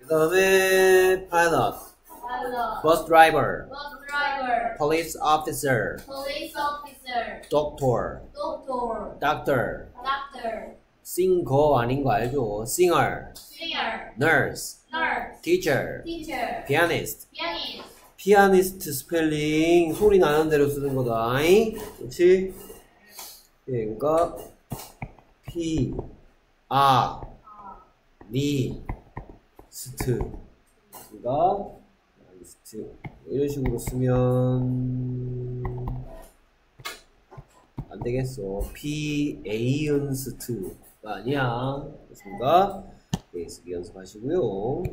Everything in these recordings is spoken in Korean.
그 다음에 pilot, bus driver, bus driver, police officer, police officer, doctor, doctor, doctor, doctor, singer 아닌 거 알죠? singer, singer, nurse, nurse, teacher, teacher, pianist. pianist, 피아니스트 스펠링 소리 나는 대로 쓰는 거다. 그렇지? 예, 그러니까 P 아니 스트 그러니까 피아니스트 이런 식으로 쓰면 안 되겠어. P 에이언스트가 아니야. 그렇습니까? 예, 쓰기 연습하시고요.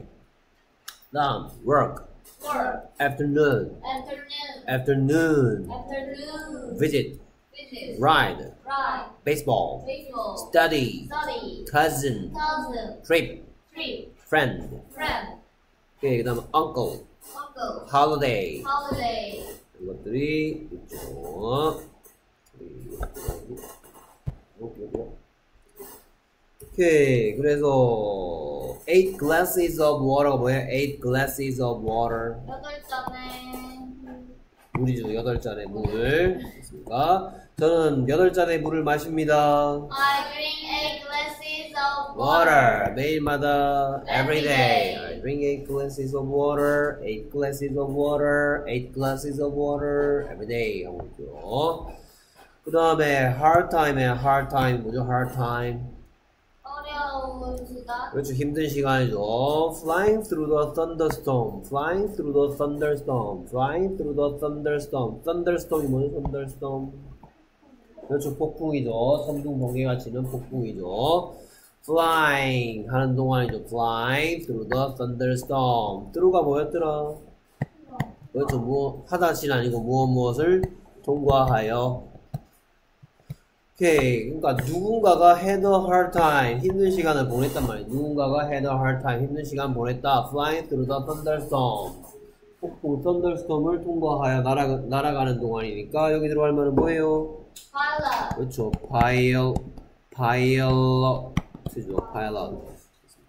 다음 work work, afternoon afternoon, afternoon afternoon, visit visit, ride ride, baseball baseball, study study, cousin cousin, trip trip, Friend friend, 오케이 그다음 uncle uncle, holiday holiday, 이것들이 있죠 오케이 그래서 eight glasses of water가 뭐야? eight glasses of water 여덟 잔에 물이죠 여덟 잔의 물 됐습니까? 저는 여덟 잔의 물을 마십니다 I drink eight of water 매일마다 every day. I drink eight glasses of water eight glasses of water eight glasses of water every day 하고 있고요 그 다음에 hard time에 hard time 뭐죠 hard time 어려운 시간, 그렇죠 힘든 시간이죠 flying through the thunderstorm flying through the thunderstorm flying through the thunderstorm thunderstorm이 뭐죠 thunderstorm 그렇죠 폭풍이죠 천둥 번개가 치는 폭풍이죠 flying 하는 동안이죠 flying through the thunderstorm through가 뭐였더라 그렇죠 무엇 하다신 아니고 무엇 무엇을 통과하여 오케이. 그러니까 누군가가 had a hard time. 힘든 시간을 보냈단 말이야. 누군가가 had a hard time. 힘든 시간 보냈다. flying through the thunderstorm. 폭풍 thunderstorm을 통과하여 날아가, 날아가는 동안이니까 여기 들어갈 말은 뭐예요? pilot, 그렇죠. pilot, pilot죠. pilot.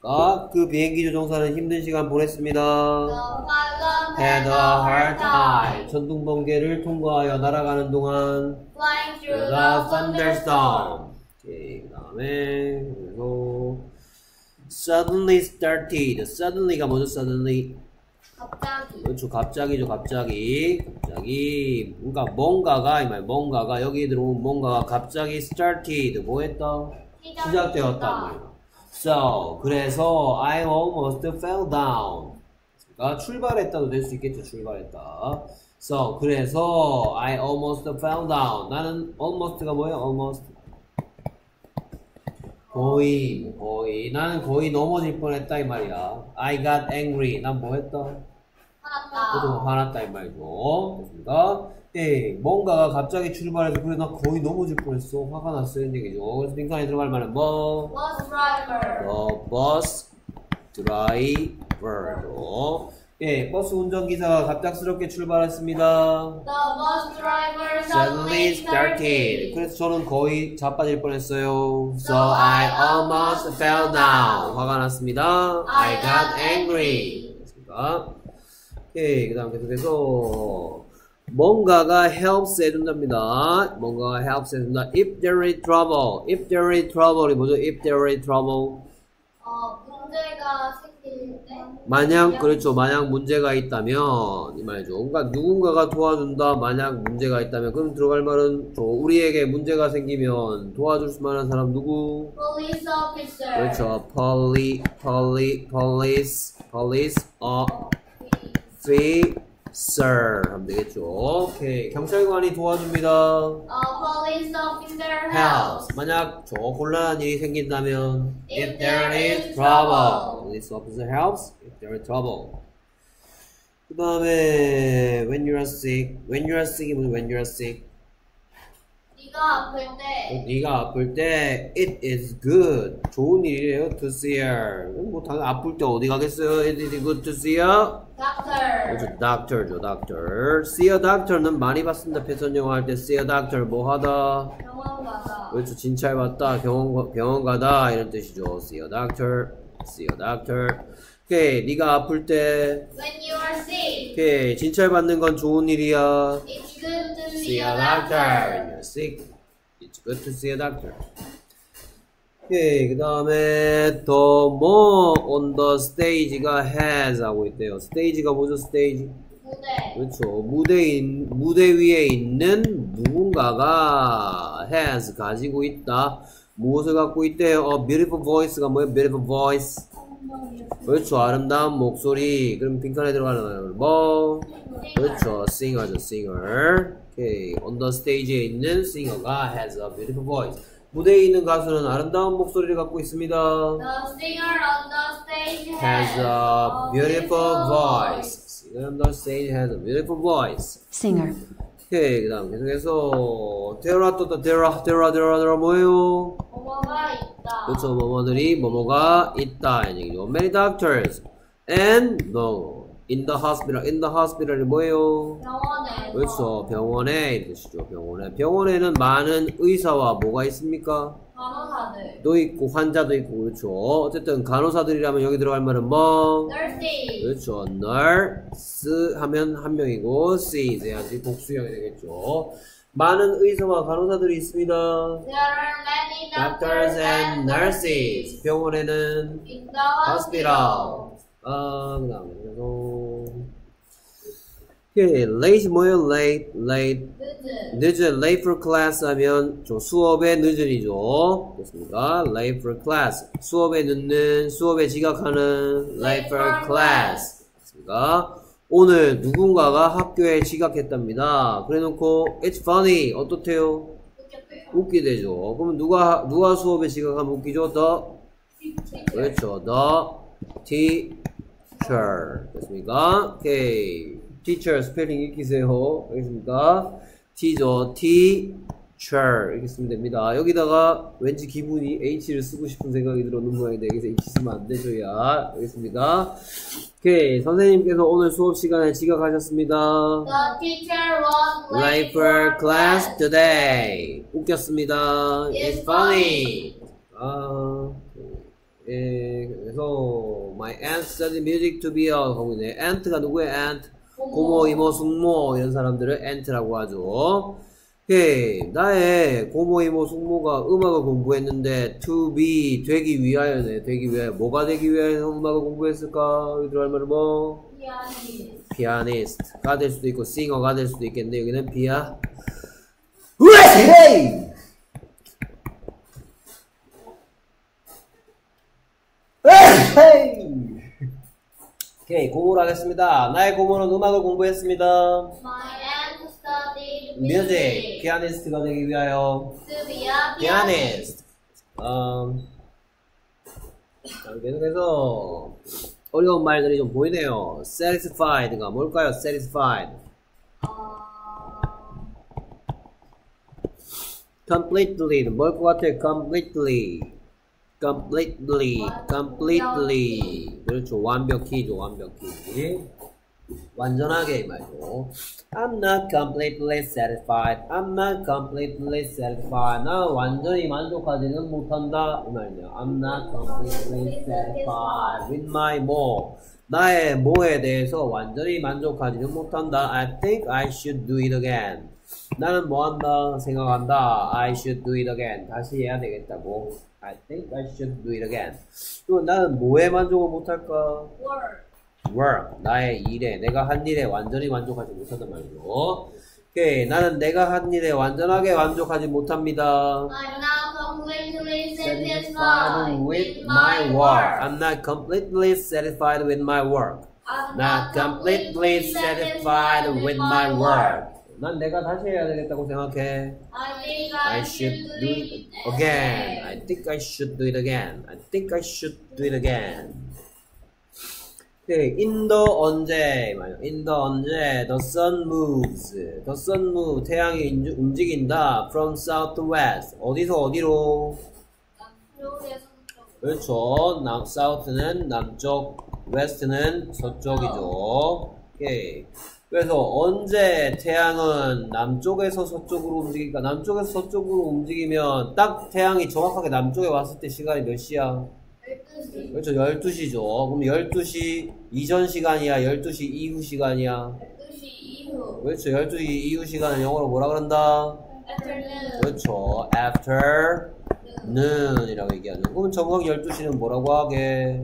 그러니까 그 비행기 조종사는 힘든 시간 보냈습니다. had a hard time. 천둥 번개를 통과하여 날아가는 동안 flying through the thunderstorm. 오케이, 그 다음에, 그리고, suddenly started. suddenly가 뭐죠, suddenly? 갑자기, 그렇죠, 갑자기죠, 갑자기. 갑자기. 그러니까 뭔가가, 이 말, 뭔가가, 여기 들어오면 뭔가가 갑자기 started. 뭐 했다? 시작되었단 말이야. So, 그래서, I almost fell down. 그러니까 출발했다도 될 수 있겠죠, 출발했다. So, 그래서, I almost fell down. 나는 almost가 뭐예요, almost? 거의, 거의. 나는 거의 넘어질 뻔했다, 이 말이야. I got angry. 난 뭐 했다? 그래도 화났다, 화났다, 이 말이죠. 됐습니까? 예, 뭔가가 갑자기 출발해서, 그래, 나 거의 넘어질 뻔했어. 화가 났어, 이런 얘기죠. 그래서 빈칸에 들어갈 말은 뭐? bus driver, The bus driver죠. 예, 버스 운전기사가 갑작스럽게 출발했습니다. the bus driver Suddenly started. 그래서 저는 거의 자빠질 뻔했어요. So I almost fell down. 화가 났습니다. I got angry. 오케이, 그 다음 계속해서 뭔가가 helps 해준답니다. 뭔가가 helps 해준다. If there is trouble. If there is trouble이 뭐죠? If there is trouble. 어, 문제가 생길 때, 만약 그렇죠 만약 문제가 있다면 이 말이죠 그러니까 누군가가 도와준다 만약 문제가 있다면 그럼 들어갈 말은 저 우리에게 문제가 생기면 도와줄 수 만한 사람 누구 police officer, 그렇죠 police police police police officer 하면 되겠죠 오케이 경찰관이 도와줍니다 a police officer helps, 만약 저 곤란한 일이 생긴다면 If there is trouble police officer helps if there is trouble 그 다음에 when you are sick when you are sick 이 when you are sick 네가 아플 때, 네가 아플 때 it is good 좋은 일이에요 to see her 뭐 당연히 아플 때 어디 가겠어요 it is good to see her doctor, 그렇죠 doctor죠 doctor see a doctor는 많이 봤습니다 패션 영어 할때 see a doctor 뭐 하다 병원 가다, 그렇죠 진찰 받다 병원 가- 병원 가다 이런 뜻이죠 see a doctor see a doctor. 오케이, 네가 아플 때, When you are sick, 오케이, 진찰 받는 건 좋은 일이야. it's good See a a doctor you're sick. It's good to see a doctor. 오케이, 그 다음에 the more on the stage가 has 하고 있대요. stage가 뭐죠, stage? 무대. 그렇죠. 무대 인, 무대 위에 있는 누군가가 has 가지고 있다. 무엇을 갖고 있대요? 어, beautiful voice가 뭐예요? beautiful voice. 그렇죠. 아름다운 목소리. 그럼 빈칸에 들어가는 뭐? 그렇죠. singer죠, singer. 오케이. on the stage에 있는 singer가 has a beautiful voice. 무대에 있는 가수는 아름다운 목소리를 갖고 있습니다. The singer on the stage has a beautiful voice. singer on the stage has a beautiful voice. Singer. 오케이. 그 다음 계속해서 데라 또또 데라 데라 데라 데라 뭐예요? 뭐뭐가 있다. 그렇죠. 뭐뭐들이 뭐뭐가 있다. 이 얘기죠. Many doctors and no in the hospital. in the hospital이 뭐예요? 병원에서. 그렇죠. 병원에 이 뜻이죠. 병원에. 병원에는 많은 의사와 뭐가 있습니까? 간호사들. 도 있고 환자도 있고 그렇죠. 어쨌든 간호사들이라면 여기 들어갈 말은 뭐? Nurses. 그렇죠. nurse 하면 한 명이고 sees 해야지 복수형이 되겠죠. 많은 의사와 간호사들이 있습니다. There are many Doctors and nurses. 병원에는 hospital. 아, 그 다음에 그래 서 오케이, late 뭐예요? late, late. 늦은. late for class 하면 저 수업에 늦은이죠. 됐습니까? late for class. 수업에 늦는, 수업에 지각하는 late for class. 됐습니까? 오늘 누군가가 학교에 지각했답니다. 그래 놓고 it's funny. 어떻대요? 웃겼대요. 웃게 되죠. 그러면 누가 누가 수업에 지각하면 웃기죠? the 그렇죠. the teacher. 됐습니까? 오케이. Teacher 스펠링 익히세요. 알겠습니까? t죠. teacher. 이렇게 쓰면 됩니다. 여기다가 왠지 기분이 h를 쓰고 싶은 생각이 들었는 모양인데 여기서 h 쓰면 안 되죠, 야. 알겠습니까? 오케이. 선생님께서 오늘 수업 시간에 지각하셨습니다. The teacher was Late for class today. 웃겼습니다. It's funny. 아, 예, 그래서 my aunt studied music to be a 하고 있네. aunt가 누구예요? aunt. 고모, 이모, 숙모 이런 사람들을 aunt라고 하죠. 예, 나의 고모, 이모, 숙모가 음악을 공부했는데 to be 되기 위하여네. 되기 위하여 뭐가 되기 위하여 음악을 공부했을까? 여기 들어갈 말은 뭐? 피아니스트가 될 수도 있고 싱어가 될 수도 있겠는데 여기는 피아 으헤이! 으헤이! 오케이 고모를 하겠습니다. 나의 고모는 음악을 공부했습니다. My aunt studied 뮤직 music 피아니스트가 되기 위하여. To be a pianist. 피아니스트 음, 자, 계속해서 어려운 말들이 좀 보이네요. Satisfied가 뭘까요? Satisfied. 어, completely는 뭘 것 같아요? completely completely completely 그렇죠 완벽히죠 완벽히 완전하게 이 말이죠 I'm not completely satisfied I'm not completely satisfied 나 완전히 만족하지는 못한다 이 말이네요 I'm not completely satisfied with my more 나의 뭐에 대해서 완전히 만족하지는 못한다 I think I should do it again 나는 뭐 한다 생각한다 I should do it again 다시 해야 되겠다고 I think I should do it again 또 나는 뭐에 만족을 못할까 work. work 나의 일에 내가 한 일에 완전히 만족하지 못한단 말이죠 오케이 나는 내가 한 일에 완전하게 만족하지 못합니다 I'm not completely satisfied with my work I'm not completely satisfied with my work I'm not completely satisfied with my work 난 내가 다시 해야 되겠다고 생각해 I think I should do it again. I think I should do it again. I think I should do it again. 네, in the 언제 말이야. in the 언제 the sun moves. the sun moves. 태양이 움직인다. from south to west. 어디서 어디로? 그렇죠. 남, south는 남쪽, west는 서쪽이죠. 오케이. 그래서 언제 태양은 남쪽에서 서쪽으로 움직일까? 남쪽에서 서쪽으로 움직이면 딱 태양이 정확하게 남쪽에 왔을 때 시간이 몇 시야? 12시. 그렇죠. 12시죠. 그럼 12시 이전 시간이야? 12시 이후 시간이야? 12시 이후. 그렇죠. 12시 이후 시간은 영어로 뭐라 그런다? afternoon. 그렇죠. after noon이라고 얘기하는. 그럼 정확히 12시는 뭐라고 하게?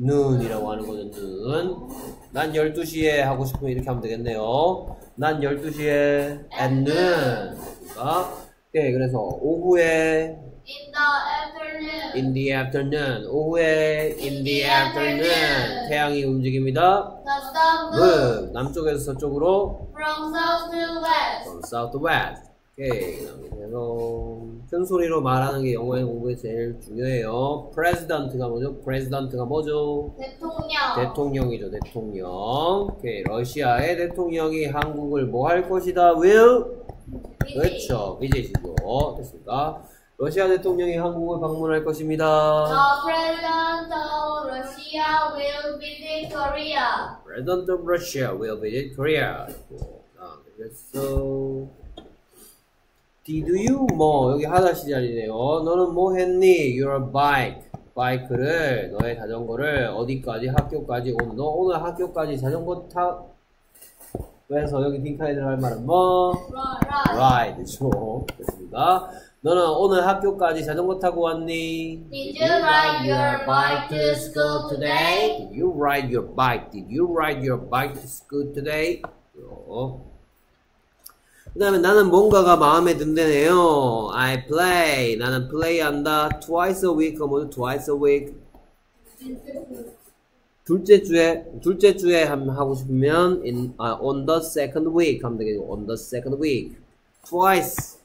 Noon이라고 하는 거죠. noon. 난 12시에 하고 싶으면 이렇게 하면 되겠네요. 난 12시에 at noon. 그러니까, 오케이. 그래서 오후에 In the afternoon. in the afternoon. 오후에 in the afternoon. 태양이 움직입니다. The sun moves move. 남쪽에서 서쪽으로 from south to west. from south to west. 오케이. 그래서 큰 소리로 말하는 게 영어의 공부에 제일 중요해요. president가 뭐죠? president가 뭐죠? 대통령. 대통령이죠, 대통령. 오케이. 러시아의 대통령이 한국을 뭐 할 것이다? will? 그렇죠. 비제시죠. 됐습니까? 러시아 대통령이 한국을 방문할 것입니다. The president of Russia will visit Korea. President of Russia will visit Korea. 그래서 Did you 뭐 여기 하다 시절이네요. 너는 뭐 했니? Your bike. 바이크를 너의 자전거를 어디까지 학교까지 온. 너 오늘 학교까지 자전거 타. 그래서 여기 빈칸에 들어갈 말은 뭐? Ride죠. 됐습니다. 너는 오늘 학교까지 자전거 타고 왔니? Did you ride your bike to school today? Did you ride your bike? Did you ride your bike to school today? 그 다음에 나는 뭔가가 마음에 든다네요. I play. 나는 플레이한다. Twice a week. 뭐죠? Twice a week. 둘째 주에 둘째 주에 함- 하고 싶으면 in 아, on the second week 하면 되겠죠. On the second week. Twice.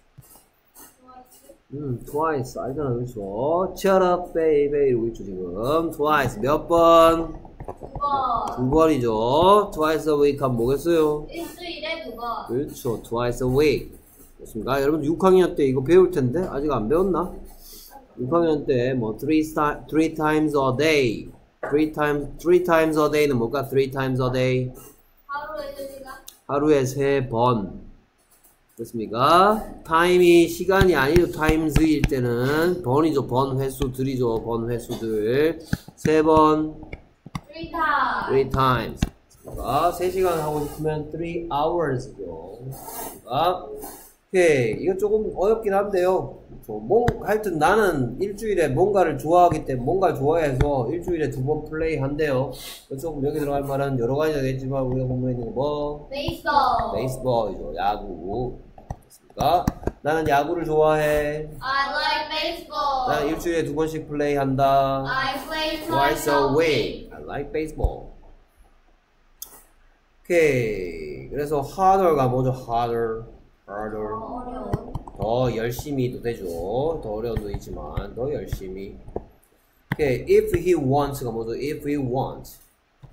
음, twice 알잖아, 그렇죠? Shut up, baby 이러고 있죠 지금. Twice 몇 번? 두 번. 번이죠. Twice a week 하면 뭐겠어요? 일주일에 두 번. 그렇죠. Twice a week. 그렇습니까? 여러분 6학년 때 이거 배울 텐데 아직 안 배웠나? 6학년 때뭐 three, three times a day, three times three times a day는 뭘까? Three times a day 하루에 세 시간. 하루에 세 번. 그렇습니까? 타임이 시간이 아니죠. 타임즈일 때는 번이죠. 번 횟수들이죠. 번 횟수들 세 번. Three times. three times. 그러니까 3시간 하고 싶으면 3 hours죠. 그러니까 오케이. 이거 조금 어렵긴 한데요. 저 뭐, 하여튼 나는 일주일에 뭔가를 좋아하기 때문에 뭔가를 좋아해서 일주일에 두 번 플레이 한대요. 조금 여기 들어갈 말은 여러 가지가 있겠지만 우리가 공부했는 거 뭐? Baseball. 베이스볼이죠. 야구. 됐습니까? 나는 야구를 좋아해. I like baseball. 나는 일주일에 두 번씩 플레이 한다. I play twice a week. I like baseball. 오케이. 그래서 harder가 뭐죠? harder. harder. 어려운. 더 열심히도 되죠. 더 어려움도 있지만 더 열심히. 오케이. if he wants가 뭐죠? if he wants.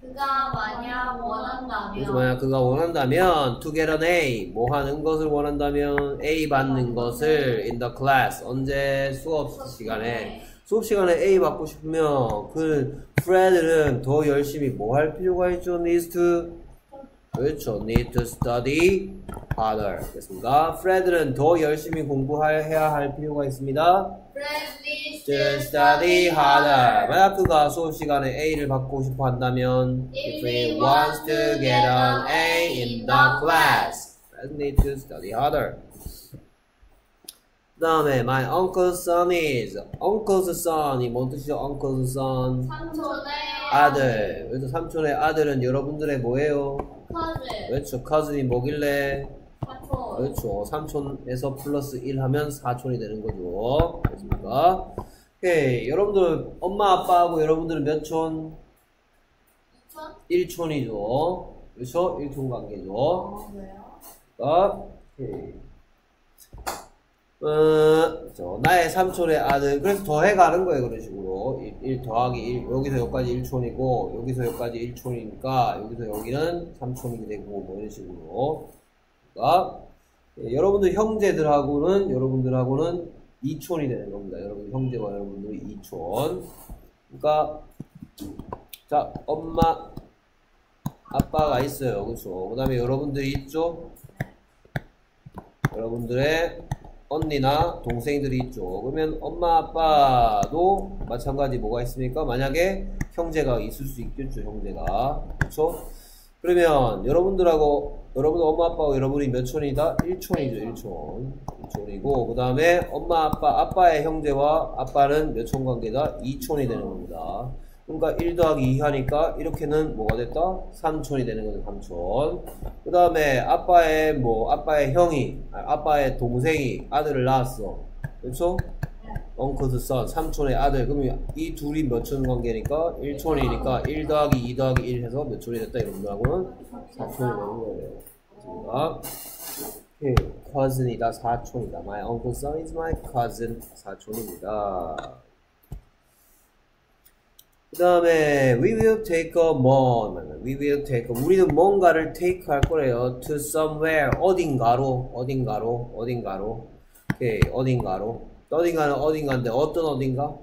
그가 만약 원한다면 만약 그가 원한다면 to get an A 뭐 하는 것을 원한다면 A 받는 것을 in the class. 언제 수업 시간에. 수업 시간에 A 받고 싶으면 그 프레드는 더 열심히 뭐 할 필요가 있죠? needs to 그렇죠. need to study harder 됐습니까? 프레드는 더 열심히 공부해야 할 필요가 있습니다. Fred needs to study harder. 만약 그가 수업 시간에 A를 받고 싶어 한다면, if he wants to get an A in the class, Fred need to study harder. 그 다음에 my uncle's son is uncle's son이 뭔 뜻이죠? uncle's son 삼촌의 아들. 그래서 삼촌의 아들은 여러분들의 뭐예요? cousin 그렇죠. cousin이 뭐길래? 사촌 그렇죠. 삼촌에서 플러스 1 하면 사촌이 되는 거죠. 됐습니까? 오케이. 여러분들, 엄마, 아빠하고 여러분들은 몇 촌? 이촌 1촌이죠. 그렇죠? 1촌 관계죠. 어 왜요? 자, 오케이. 어, 저, 나의 삼촌의 아들. 그래서 더해 가는 거예요, 그런 식으로. 1, 더하기 1, 여기서 여기까지 1촌이고, 여기서 여기까지 1촌이니까, 여기서 여기는 3촌이 되고, 뭐 이런 식으로. 그러니까, 예, 여러분들 형제들하고는, 여러분들하고는 2촌이 되는 겁니다. 여러분 형제와 여러분들이 2촌. 그러니까, 자, 엄마, 아빠가 있어요. 그렇죠? 그 다음에 여러분들이 있죠? 여러분들의 언니나 동생들이 있죠. 그러면 엄마 아빠도 마찬가지 뭐가 있습니까? 만약에 형제가 있을 수 있겠죠. 형제가 그렇죠? 그러면 여러분들하고 여러분 엄마 아빠하고 여러분이 몇 촌이다? 1촌이죠. 1촌 1촌이고 그 다음에 엄마 아빠 아빠의 형제와 아빠는 몇 촌 관계다? 2촌이 되는 겁니다. 그러니까 1 더하기 2 하니까 이렇게는 뭐가 됐다? 3촌이 되는 거죠. 3촌. 그 다음에 아빠의 뭐 아빠의 형이 아, 아빠의 동생이 아들을 낳았어. 그렇죠? 엉크드 선 삼촌의 아들 그러면 이 둘이 몇촌 관계니까 1촌이니까 1 더하기 2 더하기 1 해서 몇 촌이 됐다 이런다고는 4촌이 되는 거예요 맞습니다 오케이 cousin이다 4촌이다 my uncle son is my cousin 4촌입니다 그 다음에 we will take a mon. We will take a, 우리는 뭔가를 take 할 거래요. To somewhere. 어딘가로. 어딘가로. 어딘가로. 오케이. 어딘가로. 어딘가는 어딘가인데 어떤 어딘가?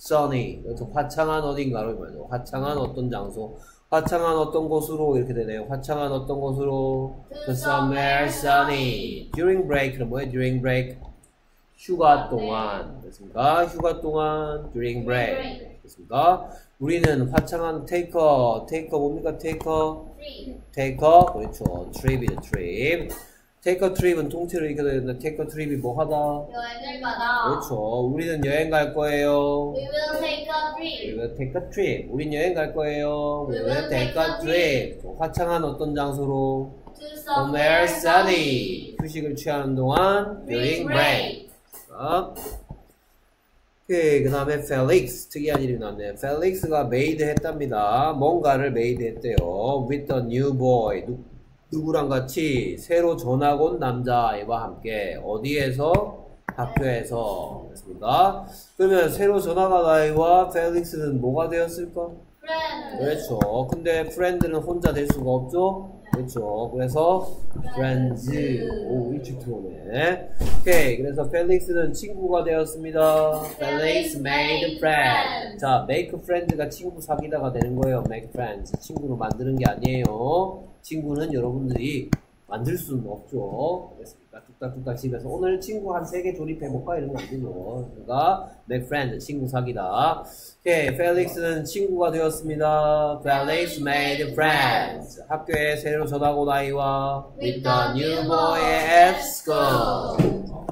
sunny. 그래서 화창한 어딘가로 말이죠. 화창한 어떤 장소. 화창한 어떤 곳으로 이렇게 되네요. 화창한 어떤 곳으로? To somewhere sunny. during break는 뭐예요? During break 휴가 동안 됐습니까? 휴가 동안 during break 됐습니까? 우리는 화창한 take a 뭡니까 take a 그렇죠 trip take a trip은 통째로 읽어야 되는데 take a trip이 뭐 하다? 여행을 가다. 그렇죠 우리는 여행 갈 거예요 We will take a We trip. will take a trip 우린 여행 갈 거예요 We We will take a trip 화창한 어떤 장소로 To somewhere sunny. 휴식을 취하는 동안 during 오케이 그 다음에 Felix 특이한 이름이 나왔네요. Felix가 made 했답니다. 뭔가를 made 했대요. With a new boy. 누, 누구랑 같이 새로 전학 온 남자아이와 함께 어디에서? 학교에서. 그렇습니까 그러면 새로 전학 온 아이와 펠릭스는 뭐가 되었을까? Friend. 그렇죠. 근데 프렌드는 혼자 될 수가 없죠 그렇죠. 그래서 friends 오 일찍 들어오네. 오케이. 그래서 펠릭스는 친구가 되었습니다. Felix made friends. 자 make friends가 친구 사귀다가 되는 거예요. Make friends. 친구로 만드는 게 아니에요. 친구는 여러분들이 만들 수는 없죠. 그랬습니까? 뚝딱뚝딱 집에서 오늘 친구 한 세 개 조립해볼까? 이런 거 안 되죠. 그러니까 make friends 친구 사귀다. 오케이 펠릭스는 친구가 되었습니다. Felix made friends. 학교에 새로 전학 온 아이와 with the new boy at school. 자,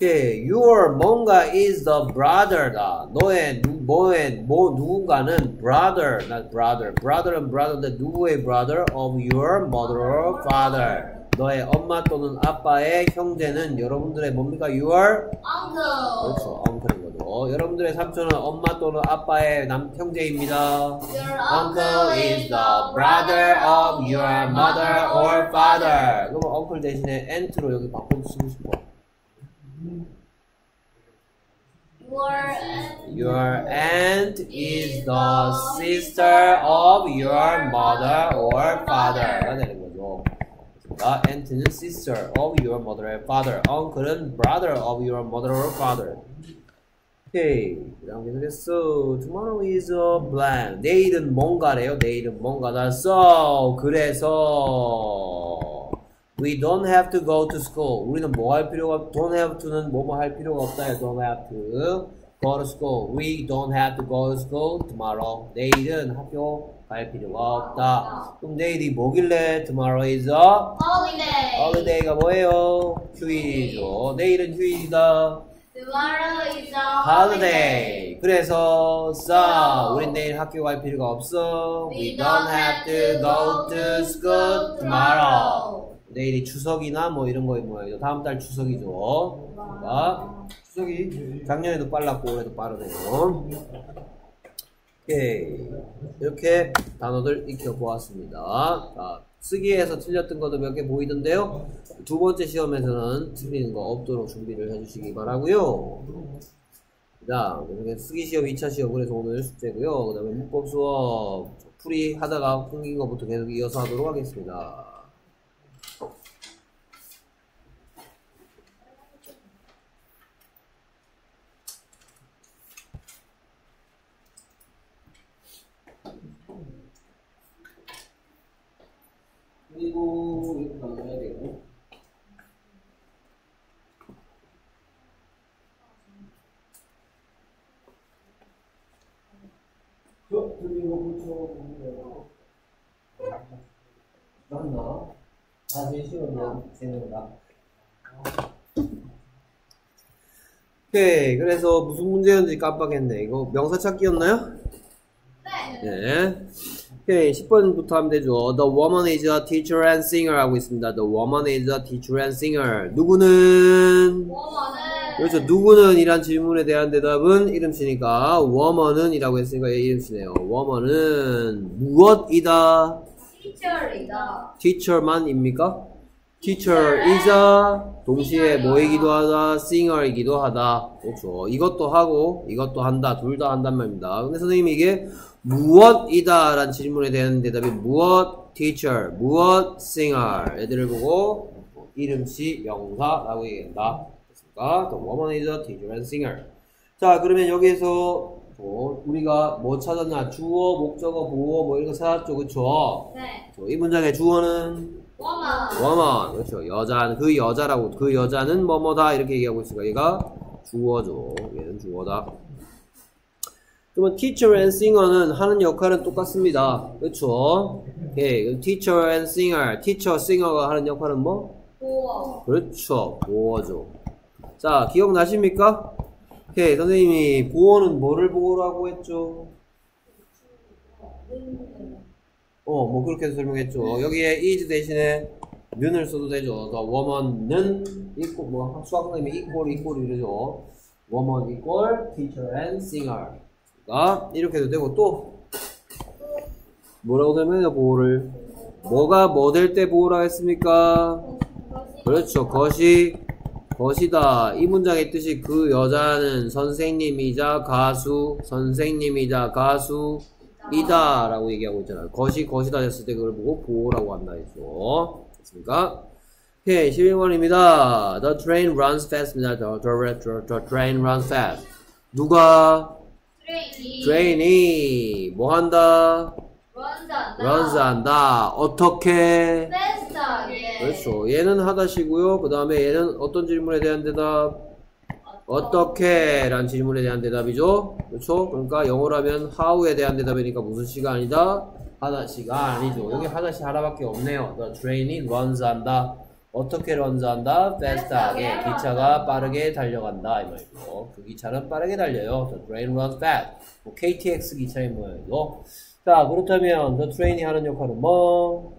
오케이 your 뭔가 is the brother다 너의 누, 뭐의 뭐 누군가는 brother not brother brother은 brother인데 누구의 brother of your mother or father 너의 엄마 또는 아빠의 형제는 여러분들의 뭡니까 your Uncle. 그렇죠 uncle인 거죠 여러분들의 삼촌은 엄마 또는 아빠의 남 형제입니다 Your Uncle is the brother of your mother or father. 그러면 uncle 대신에 aunt로 여기 바꿔 쓰고 싶어. Your aunt is the sister of your mother or father가 되는 거죠. 그러니까 aunt는 sister of your mother or father. uncle은 brother of your mother or father. 오케이. 그 다음 계속했어. Tomorrow is a blank. 내일은 뭔가래요. 내일은 뭔가다. So, 그래서 We don't have to go to school. 우리는 뭐 할 필요가 don't have to는 뭐뭐 할 필요가 없다. don't have to go to school. We don't have to go to school tomorrow. 내일은 학교 갈 필요가 없다. 그럼 내일이 뭐길래 tomorrow is a holiday. holiday가 뭐예요? 휴일이죠. 내일은 휴일이다. Tomorrow is a holiday. 그래서 so 우린 내일 학교 갈 필요가 없어. We don't have to go to school tomorrow. 내일이 추석이나 뭐 이런 거에 뭐예요? 다음 달 추석이죠. 그러니까 추석이 작년에도 빨랐고 올해도 빠르네요. 오케이 이렇게 단어들 익혀보았습니다. 자, 쓰기에서 틀렸던 것도 몇 개 보이던데요. 두 번째 시험에서는 틀리는 거 없도록 준비를 해주시기 바라고요. 자, 쓰기 시험 2차 시험 그래서 오늘 숙제고요. 그 다음에 문법 수업 풀이 하다가 끊긴 것부터 계속 이어서 하도록 하겠습니다. 그리고 나눠야 되고. 저, 저기 이거 붙여보면 맞나? 나중에 시험은 생각나. 오케이, 그래서 무슨 문제였는지 깜빡했네. 이거 명사 찾기였나요? 네. 네. 오케이, 10번부터 하면 되죠. The woman is a teacher and singer 하고 있습니다. The woman is a teacher and singer. 누구는? 그렇죠. 누구는 이란 질문에 대한 대답은 이름씨니까 woman은 이라고 했으니까 얘 이름씨네요. woman은 무엇이다? 티처리다. teacher만입니까? Teacher is a 동시에 뭐이기도 하다, singer이기도 하다. 그렇죠. 이것도 하고 이것도 한다. 둘 다 한단 말입니다. 근데 선생님이 이게 무엇이다 라는 질문에 대한 대답이 무엇 teacher, 무엇 singer 애들을 보고 이름씨 명사라고 얘기한다. 됐습니까? The woman is a teacher and singer. 자 그러면 여기에서 뭐 우리가 뭐 찾았나? 주어, 목적어, 보어 뭐 이런 거 찾았죠. 그쵸? 네. 이 문장의 주어는 woman 그렇죠. 여자 그 여자라고 그 여자는 뭐뭐다 이렇게 얘기하고 있으니까 얘가 주어죠 얘는 주어다. 그러면 teacher and singer는 하는 역할은 똑같습니다. 그렇죠? 오케이 그럼 teacher and singer. teacher singer가 하는 역할은 뭐? 보어. 그렇죠. 보어죠 자 기억나십니까? 오케이 선생님이 보어는 뭐를 보어라고 했죠 어, 뭐 그렇게 설명했죠. 여기에 is 대신에 는을 써도 되죠. The woman는 있고 뭐 수학 선생님이 equal equal 이러죠. woman equal teacher and singer. 가 이렇게 해도 되고 또 뭐라고 설명해요 보호를 뭐가 뭐 될 때 보호라 했습니까? 그렇죠. 것이 것이다. 이 문장의 뜻이 그 여자는 선생님이자 가수, 선생님이자 가수, 이다 라고 얘기하고 있잖아요. 것이 것이다 했을 때 그걸 보고 보호라고 한다 했죠. 됐습니까? 오케이, 11번입니다. The train runs fast입니다. The, the, the, the train runs fast. 누가? 트레이니. train이 뭐 한다? runs 한다. 어떻게? 베스트하게. 그렇죠. 얘는 하다시고요. 그 다음에 얘는 어떤 질문에 대한 대답? 어떻게? 라는 질문에 대한 대답이죠. 그렇죠? 그러니까 영어로 하면 how에 대한 대답이니까 무슨 시가 아니다? 하다시가 아니죠. 여기 하다시 하나밖에 없네요. The train이 runs 한다. 어떻게 runs 한다? fast하게. 기차가 빠르게 달려간다. 이 말이죠. 그 기차는 빠르게 달려요. The train runs fast. 뭐 KTX 기차의 모양이죠. 자, 그렇다면 the train이 하는 역할은 뭐?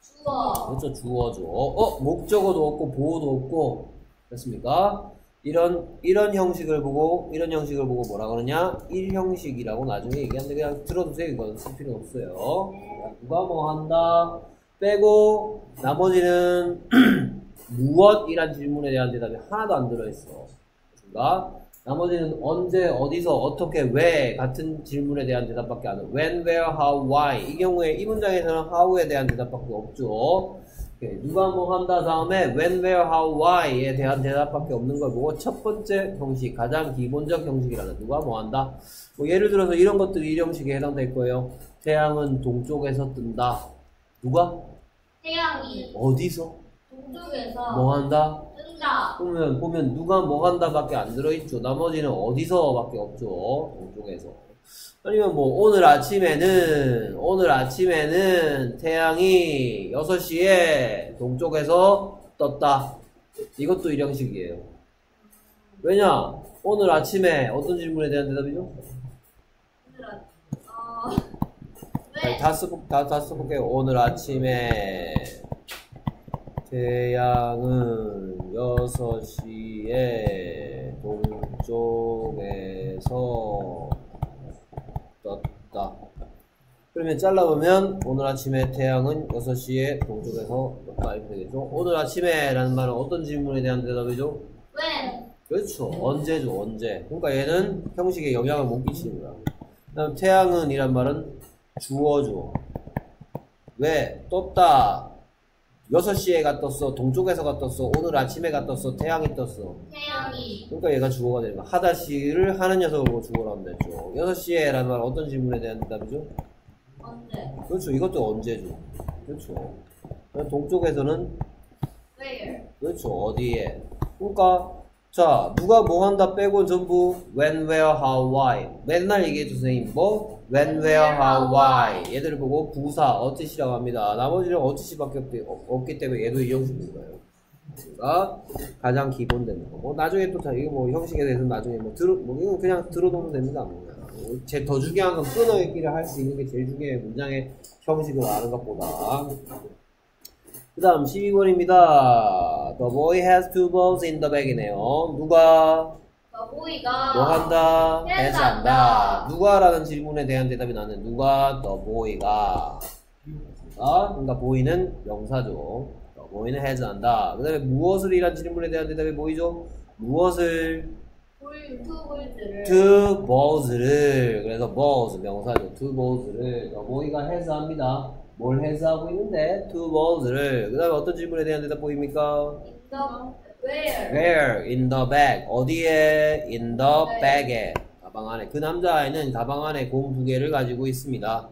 주어. 그렇죠 주어죠 어 목적어도 없고 보호도 없고 됐습니까 이런 이런 형식을 보고 이런 형식을 보고 뭐라 그러냐? 1형식이라고 나중에 얘기하는데 그냥 들어두세요. 이건 쓸 필요 없어요. 누가 뭐 한다? 빼고 나머지는 무엇이란 질문에 대한 대답이 하나도 안 들어있어. 됐습니까? 나머지는 언제 어디서 어떻게 왜 같은 질문에 대한 대답밖에 안 해. when, where, how, why. 이 경우에 이 문장에서는 how에 대한 대답밖에 없죠. 오케이. 누가 뭐 한다 다음에 when, where, how, why에 대한 대답밖에 없는 걸 보고 첫 번째 형식 가장 기본적 형식이라는 누가 뭐 한다. 뭐 예를 들어서 이런 것들이 이 형식에 해당될 거예요. 태양은 동쪽에서 뜬다. 누가 태양이 어디서 동쪽에서 뭐 한다. 뜬다. 보면 보면 누가 뭐 한다밖에 안 들어있죠. 나머지는 어디서밖에 없죠. 동쪽에서. 아니면 뭐 오늘 아침에는 오늘 아침에는 태양이 6시에 동쪽에서 떴다. 이것도 일형식이에요. 왜냐? 오늘 아침에 어떤 질문에 대한 대답이죠? 어. 자, 왜? 다 써보, 다, 다 써볼게요. 오늘 아침에 태양은 6시에 동쪽에서 떴다. 그러면 잘라보면 오늘 아침에 태양은 6시에 동쪽에서 떴다. 이렇게 되겠죠. 오늘 아침에 라는 말은 어떤 질문에 대한 대답이죠? when? 그렇죠. 언제죠, 언제. 그러니까 얘는 형식에 영향을 못 끼치는 거야. 그 다음 태양은 이란 말은 주어죠. 왜? 떴다. 6시에 가 떴어. 동쪽에서 가 떴어. 오늘 아침에 가 떴어. 태양이 떴어. 태양이 그러니까 얘가 주어가 되는 거야. 하다시를 하는 녀석을 보고 주어라고 하면 되죠. 6시에 라는 말은 어떤 질문에 대한 대답이죠? 언제? 그렇죠. 이것도 언제죠. 그렇죠. 동쪽에서는 Where? 그렇죠. 어디에? 그러니까 자 누가 뭐 한다 빼고 전부 when, where, how, why 맨날 얘기해줘 선생님 뭐 when, where, how, why 얘들을 보고 부사 어찌시라고 합니다. 나머지는 어찌시밖에 없, 없기 때문에 얘도 이 형식인 거예요. 가 가장 기본 되는 거고 나중에 또다 이거 뭐 형식에 대해서 나중에 뭐 들어 뭐 이건 그냥 들어놓으면 됩니다. 뭐. 제 더 중요한 건 끊어 읽기를 할 수 있는 게 제일 중요해 문장의 형식을 아는 것보다. 그 다음 12번입니다. The boy has two balls in the bag이네요. 누가 The boy가 뭐 한다? has 한다. 누가라는 질문에 대한 대답이 나는 누가 the boy가 아, 그러니까 boy는 명사죠. The boy는 has 한다. 그 다음에 무엇을 이란 질문에 대한 대답이 뭐이죠? 무엇을 two balls를 그래서 balls 명사죠. two balls를 the boy가 has 합니다. 뭘 has 하고 있는데 two balls를 그 다음에 어떤 질문에 대한 대답 보입니까? in the where? Where? In the bag. 어디에? In the bag에. 가방 안에. 그 남자아이는 가방 안에 공 두 개를 가지고 있습니다.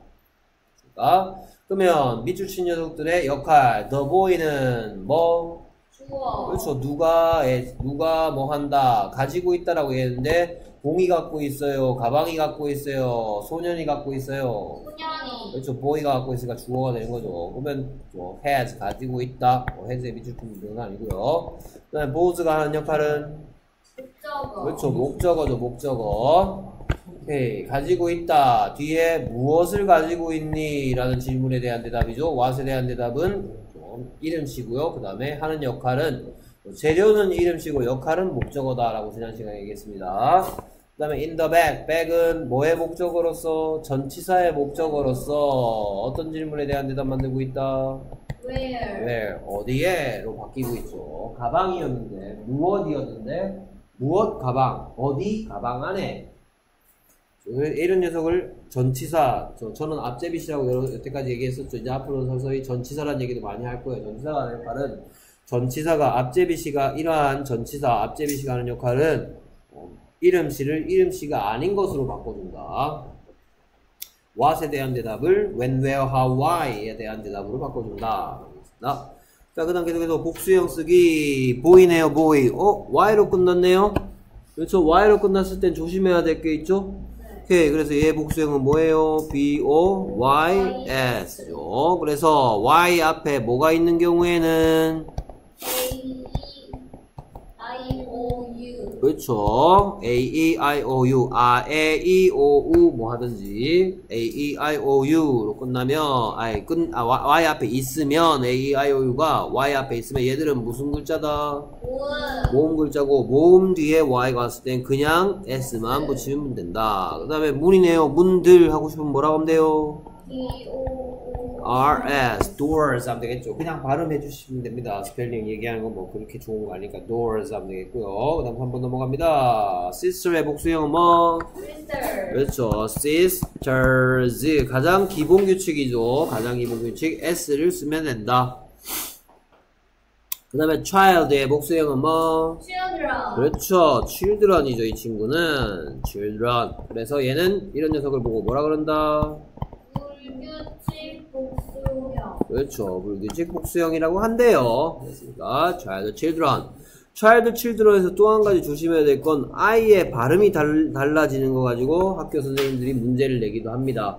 자, 그러면 밑줄 친 녀석들의 역할. The boy는 뭐? 주어 그렇죠. 누가, 애- 누가 뭐 한다. 가지고 있다라고 얘기했는데, 공이 갖고 있어요. 가방이 갖고 있어요. 소년이 갖고 있어요. 소년이 그렇죠. boy가 갖고 있으니까 주어가 되는 거죠. 그러면 뭐 has 가지고 있다. 뭐 has의 친 명사 아니고요. 그 다음에 boss가 하는 역할은 목적어 그렇죠. 목적어죠, 목적어. 오케이. 가지고 있다. 뒤에 무엇을 가지고 있니? 라는 질문에 대한 대답이죠. what에 대한 대답은 좀 이름씨고요. 그 다음에 하는 역할은 재료는 이름씨고 역할은 목적어다라고 지난 시간에 얘기했습니다. 그 다음에 in the bag. bag은 뭐의 목적어로서? 전치사의 목적어로서 어떤 질문에 대한 대답 만들고 있다? where? where 어디에로 바뀌고 있죠. 가방이었는데 무엇이었는데 무엇 가방 어디 가방 안에 이런 녀석을 전치사 저, 저는 앞제비시라고 여러 여태까지 얘기했었죠. 이제 앞으로는 서서히 전치사라는 얘기도 많이 할 거예요. 전치사가 하는 역할은 전치사가 앞제비시가 이러한 전치사 앞제비시가 하는 역할은 어, 이름씨를 이름씨가 아닌 것으로 바꿔준다. what에 대한 대답을 when, where, how, why에 대한 대답으로 바꿔준다. 자, 그 다음 계속해서 복수형 쓰기. 보이네요, 보이. 어? y로 끝났네요? 그렇죠. y로 끝났을 땐 조심해야 될 게 있죠? 오케이. 그래서 얘 복수형은 뭐예요? b, o, y, s죠. 그래서 y 앞에 뭐가 있는 경우에는 그렇죠. A, E, I, O, U. 아, A, E, O, U 뭐 하든지 A, E, I, O, U로 끝나면 아이 끝 아, Y, Y 앞에 있으면 A, E, I, O, U가 Y 앞에 있으면 얘들은 무슨 글자다? 모음 모음 글자고 모음 뒤에 Y가 왔을 땐 그냥 S만 붙이면 된다. 그 다음에 문이네요. 문들 하고 싶으면 뭐라고 하면 돼요? RS, doors 하면 되겠죠. 그냥 발음해 주시면 됩니다. 스펠링 얘기하는 건 뭐 그렇게 좋은 거 아니까 doors 하면 되겠고요. 그 다음 한번 넘어갑니다. sister의 복수형은 뭐? Sister 그렇죠. sisters. 가장 기본 규칙이죠. 가장 기본 규칙. s를 쓰면 된다. 그 다음에 child의 복수형은 뭐? Children 그렇죠. children이죠. 이 친구는. children. 그래서 얘는 이런 녀석을 보고 뭐라 그런다? 불규칙 복수형 그렇죠. 불규칙 복수형이라고 한대요. 그렇습니까? child, children. child, children에서 또 한 가지 조심해야 될건 i의 발음이 달, 달라지는 거 가지고 학교 선생님들이 문제를 내기도 합니다.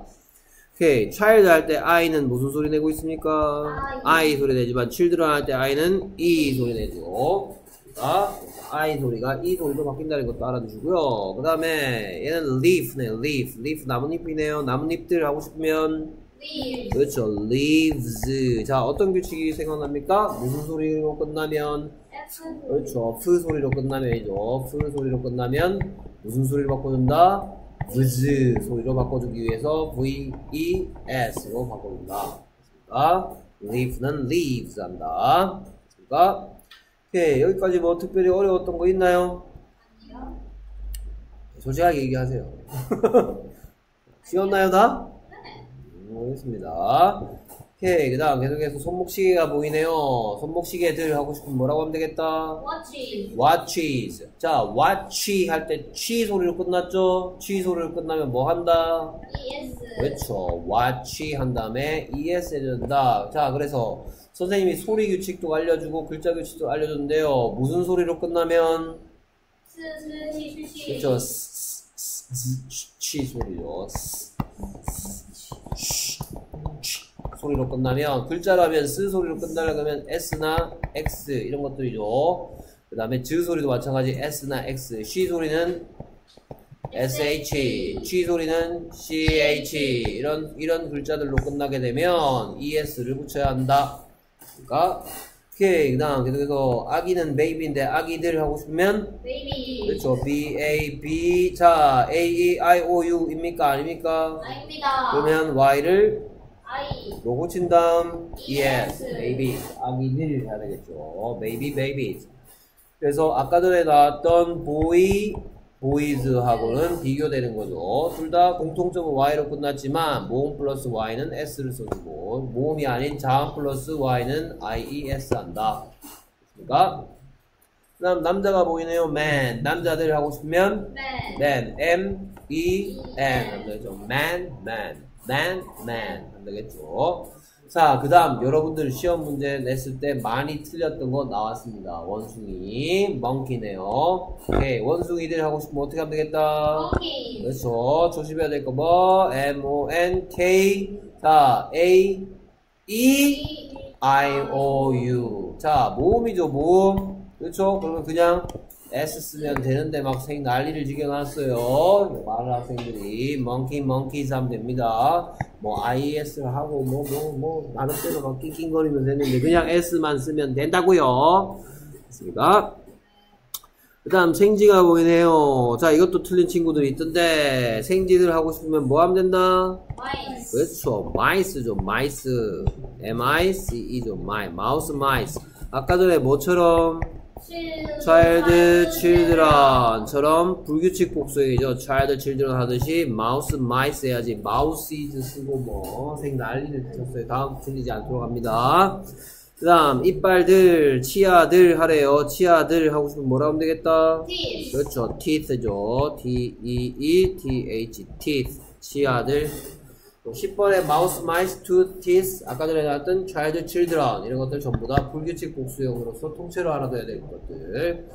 오케이. child 할때 i는 무슨 소리 내고 있습니까? I 소리 내지만 children 할때 i는 e 소리 내죠. 자, i 소리가 e 소리로 바뀐다는 것도 알아두시고요. 그 다음에 얘는 leaf네, leaf. leaf 나뭇잎이네요. 나뭇잎들 하고 싶으면 Leaves 그렇죠. leaves. 자, 어떤 규칙이 생각납니까? 무슨 소리로 끝나면? F 그렇죠. f 소리로 끝나면이죠. f 소리로 끝나면 무슨 소리로 바꿔준다? vz 소리로 바꿔주기 위해서 v, e, s로 바꿔준다. 그러니까 leaf는 leaves 한다. 그러니까 오케이. 여기까지 뭐 특별히 어려웠던 거 있나요? 아니요 솔직하게 얘기하세요. 쉬웠나요, 다? 음, 알겠습니다. 오케이. 그 다음 계속해서 손목시계가 보이네요. 손목시계들 하고 싶으면 뭐라고 하면 되겠다? Watches watches. 자, watch 할 때 취 소리로 끝났죠? 취 소리로 끝나면 뭐 한다? ES 그렇죠. watch 한 다음에 es 해준다. 자, 그래서 선생님이 소리 규칙도 알려주고 글자 규칙도 알려줬는데요. 무슨 소리로 끝나면 그렇죠. 치 소리요. 소리로 끝나면 글자라면 쓰 소리로 끝나려면 s나 x 이런 것들이죠. 그 다음에 즈 소리도 마찬가지 s나 x, 시 소리는 sh, 치 소리는 ch 이런 이런 글자들로 끝나게 되면 es를 붙여야 한다. 그러니까 오케이. 그다음 계속해서 아기는 baby인데 아기들 하고 싶으면 baby 그렇죠. B a b. 자 a e i o u입니까? 아닙니까? 아닙니다. 그러면 y를 i로 고친 다음 es. Baby. 아기들 해야 되겠죠. Baby babies 그래서 아까 전에 나왔던 boy boys하고는 비교되는 거죠. 둘 다 공통점은 y로 끝났지만 모음 플러스 y는 s를 써주고 모음이 아닌 자음 플러스 y는 ies 한다. 그러니까? 그 다음 남자가 보이네요. man. 남자들 하고 싶으면 맨 man. m e n. 하면 되죠. man man. man man. 하면 되겠죠 자 그 다음 여러분들 시험 문제 냈을 때 많이 틀렸던 거 나왔습니다. 원숭이. monkey네요. 오케이 원숭이들 하고 싶으면 어떻게 하면 되겠다? 멍키. 그렇죠. 조심해야 될 거 뭐? M o n k. 자 a e I O U. 자, 모음이죠, 모음. 그렇죠? 그러면 그냥 S 쓰면 되는데 막 생난리를 지겨놨어요. 많은 학생들이 monkey, monkeys 하면 됩니다. 뭐 IES를 하고 뭐뭐 뭐 나름대로 막 낑낑거리면 되는데 그냥 S만 쓰면 된다고요. 됐습니다. 그 다음 생쥐가 보이네요. 자, 이것도 틀린 친구들이 있던데 생쥐들 하고 싶으면 뭐 하면 된다? mice 그렇죠. mice죠. mice. M-I-C-E죠. mi. mouse mice. 아까 전에 뭐처럼 child children처럼 불규칙 복수이죠. child children 하듯이 mouse mice 해야지. 이즈 쓰고 뭐 생난리를 쳤어요. 다음 틀리지 않도록 합니다. 그 다음 이빨들 치아들 하래요. 치아들 하고 싶으면 뭐라 하면 되겠다? teeth 그렇죠. teeth죠. T-E-E-T-H, teeth. 치아들. 10번에 mouse, mice, tooth, teeth. 아까 전에 나왔던 child, children. 이런 것들 전부 다 불규칙 복수형으로서 통째로 알아둬야 될 것들.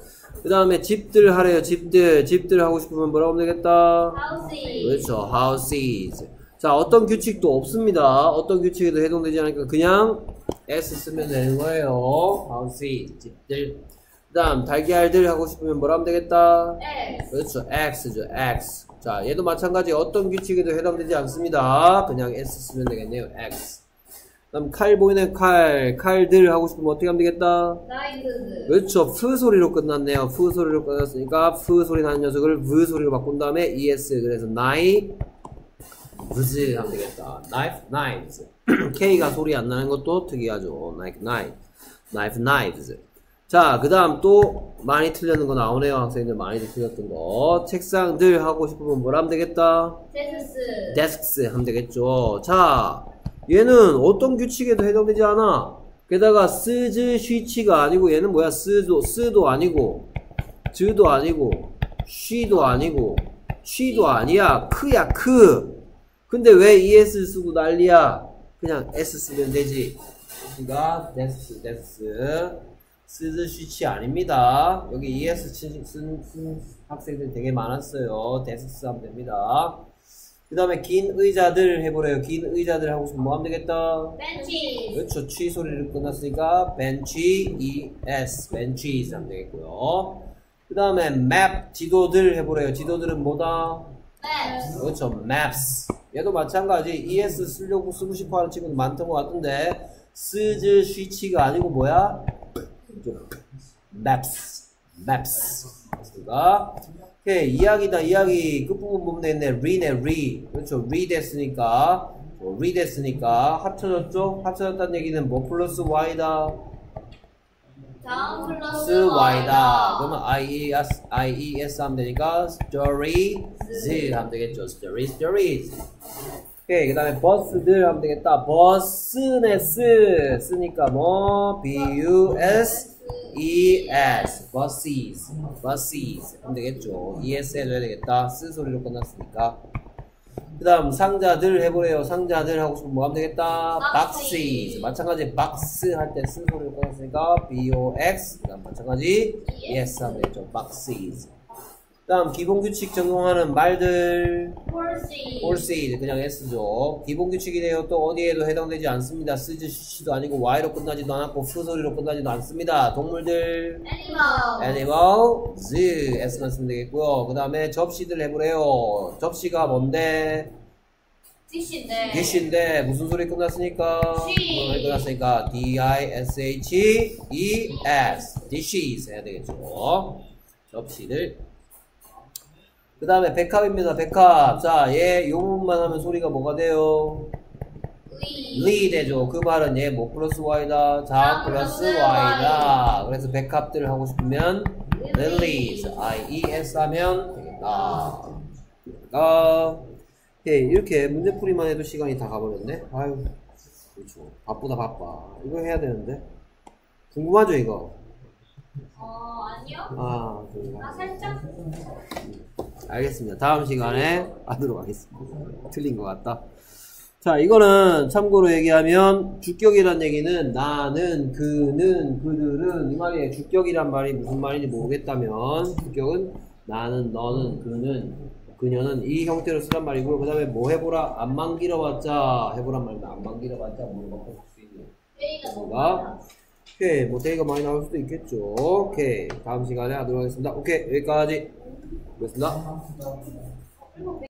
그 다음에 집들 하래요. 집들. 집들 하고 싶으면 뭐라고 하면 되겠다? 하우시 그렇죠. houses. 자, 어떤 규칙도 없습니다. 어떤 규칙에도 해당되지 않으니까 그냥 S 쓰면 되는 거예요. houses. 집들. 그 다음, 달걀들 하고 싶으면 뭐라 하면 되겠다? S 그렇죠. X죠. X. 자, 얘도 마찬가지 어떤 규칙에도 해당되지 않습니다. 그냥 S 쓰면 되겠네요. X. 그다음 칼 보이는 칼, 칼들 하고 싶으면 어떻게 하면 되겠다? 그렇죠. 프 소리로 끝났네요. 프 소리로 끝났으니까 프 소리 나는 녀석을 v 소리로 바꾼 다음에 es 그래서 knives 하면 되겠다. knife, knives. K가 소리 안 나는 것도 특이하죠. like knife, knife, knives. 자, 그 다음 또 많이 틀렸는 거 나오네요. 학생들 많이 틀렸던 거. 책상들 하고 싶으면 뭘 하면 되겠다? desks desks 하면 되겠죠. 자, 얘는 어떤 규칙에도 해당되지 않아. 게다가 쓰즈 쉬치가 아니고 얘는 뭐야? 쓰도 쓰도 아니고 즈도 아니고 쉬도 아니고 쉬도 아니야. 크야 크. 근데 왜 es 쓰고 난리야? 그냥 s 쓰면 되지. 그러니까 desks desks 쓰즈 쉬치 아닙니다. 여기 es 쓴, 쓴, 쓴 학생들 되게 많았어요. desks 하면 됩니다. 그 다음에 긴 의자들 해보래요. 긴 의자들 하고 싶으면 뭐 하면 되겠다? 벤치 그렇죠. 취 소리를 끝났으니까 bench, es, benches 하면 되겠고요. 그 다음에 map, 지도들 해보래요. 지도들은 뭐다? 맵 그렇죠. maps. 얘도 마찬가지. es 쓰려고 쓰고 싶어 하는 친구도 많던 것 같은데 쓰즈 쉬치가 아니고 뭐야? 좀 maps, maps. 맞습니까? 오케이, 이야기다, 이야기. 끝부분 보면 되겠네. read네, read. 그렇죠. read 했으니까. 뭐, read 했으니까. 합쳐졌죠? 합쳐졌다는 얘기는 뭐 플러스 y다? 다음 플러스 스 y다. 그러면 ies, ies 하면 되니까 stories 하면 되겠죠. stories, stories. 오케이, 그 다음에 버스들 하면 되겠다. 버스네, 쓰. 쓰니까 뭐, b-u-s, E-S, buses, buses 하면 되겠죠. E-S 해줘야 되겠다. 쓰 소리로 끝났으니까. 그 다음 상자들 해보래요. 상자들 하고 싶으면 뭐 하면 되겠다? Boxes. boxes. 마찬가지 box 할때 쓴 소리를 꺼냈으니까 box. 그 다음 마찬가지 yes 하면 되죠. boxes. 그 다음 기본 규칙 적용하는 말들 horses 그냥 s죠. 기본 규칙이네요. 또 어디에도 해당되지 않습니다. 쓰지 시도 아니고 y로 끝나지도 않았고 프 소리로 끝나지도 않습니다. 동물들 Animal. animals s만 쓰면 되겠고요. 그 다음에 접시들 해보래요. 접시가 뭔데? Dish인데. dish인데 무슨 소리 끝났으니까? 소리 끝났으니까 d i s h e s dishes 해야 되겠죠. 접시들. 그 다음에 백합입니다. 백합. 자, 얘 요문만 하면 소리가 뭐가 돼요? Lead. 리 되죠. 그 말은 얘 뭐 플러스 y다. 자, 플러스 y다. 그래서 백합들 하고 싶으면 lilies, i e s 하면 되겠다. 아, 예, 이렇게 문제풀이만 해도 시간이 다 가버렸네. 아유, 그렇죠. 바쁘다 바빠. 이거 해야 되는데. 궁금하죠 이거? 어, 아니요. 아, 그, 아, 살짝. 알겠습니다. 다음 시간에 하도록 하겠습니다. 틀린 것 같다. 자, 이거는 참고로 얘기하면 주격이란 얘기는 나는, 그는, 그들은 이 말이에요. 주격이란 말이 무슨 말인지 모르겠다면 주격은 나는, 너는, 그는, 그녀는 이 형태로 쓰란 말이고 그 다음에 뭐 해보라 안만 길어봤자 해보란 말입니다. 안만 길어봤자 뭐로 바꿀 수 있는? 오케이 뭐 데이가 많이 나올 수도 있겠죠. 오케이 다음 시간에 하도록 하겠습니다. 오케이 여기까지. 고맙습니다.